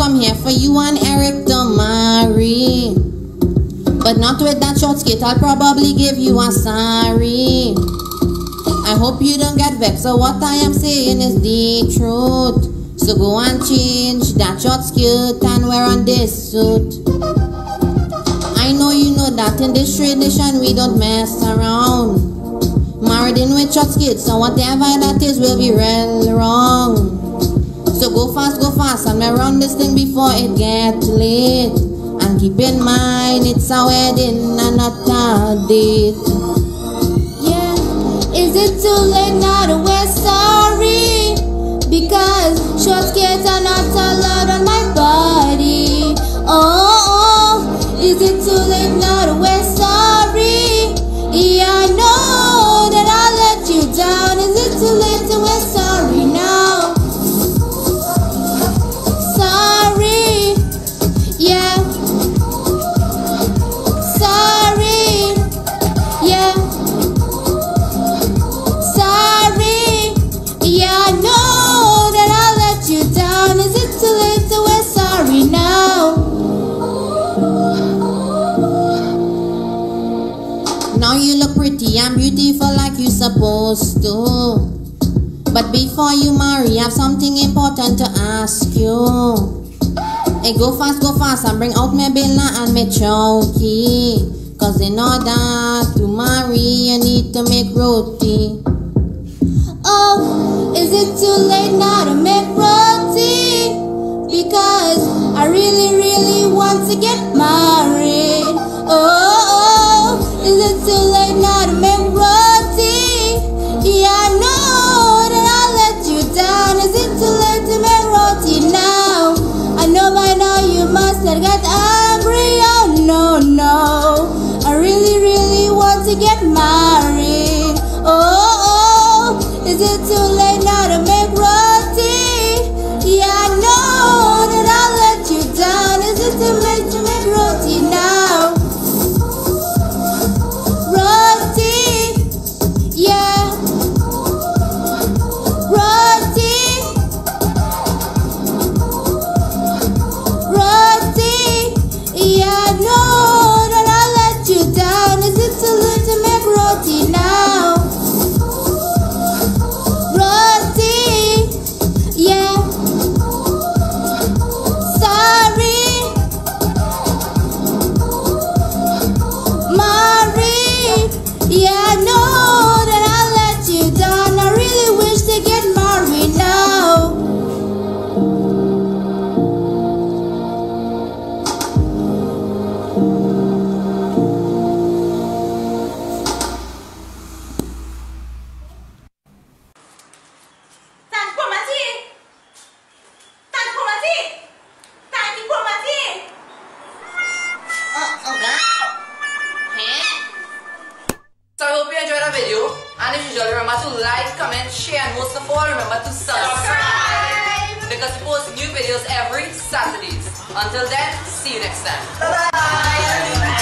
come here for you and Eric to marry. But not with that short skirt, I'll probably give you a sorry. I hope you don't get vexed, so what I am saying is the truth. So go and change that short skirt and wear on this suit. I know you know that in this tradition we don't mess around. Married in with short skirts, so whatever that is will be real wrong. Fast, and around this thing before it gets late. And keep in mind, it's a wedding and not a date. Yeah, is it too late now to wear sorry? Because short skirts are not allowed on my body. Oh, oh, is it too late now to wear sorry? Yeah, beautiful like you're supposed to. But before you marry, I have something important to ask you. Hey, go fast, go fast and bring out my billa and my chowky. Cause in order to marry, you need to make roti. Oh, is it too late now to make roti? Because I really, really want to get married. Oh, oh, oh. is it too late now to make got angry. Oh, no, no. I really, really want to get married. Oh, video and as remember to like, comment, share and most of all remember to subscribe because we post new videos every Saturdays. Until then, see you next time. Bye.